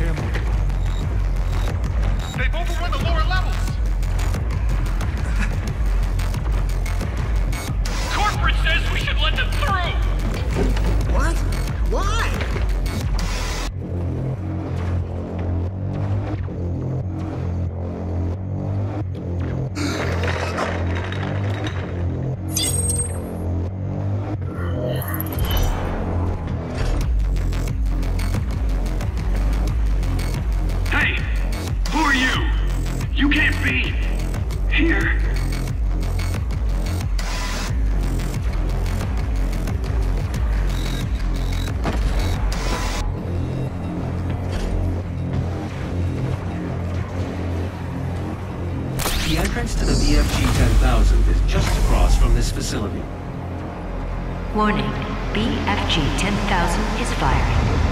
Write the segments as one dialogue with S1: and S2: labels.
S1: him.
S2: They've overrun the lower levels! Corporate says we should let them through!
S1: Must be here.
S3: The entrance to the BFG 10000 is just across from this facility.
S4: Warning, BFG 10,000 is firing.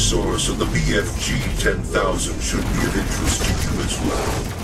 S5: source of the BFG 10,000 should be of interest to you as well.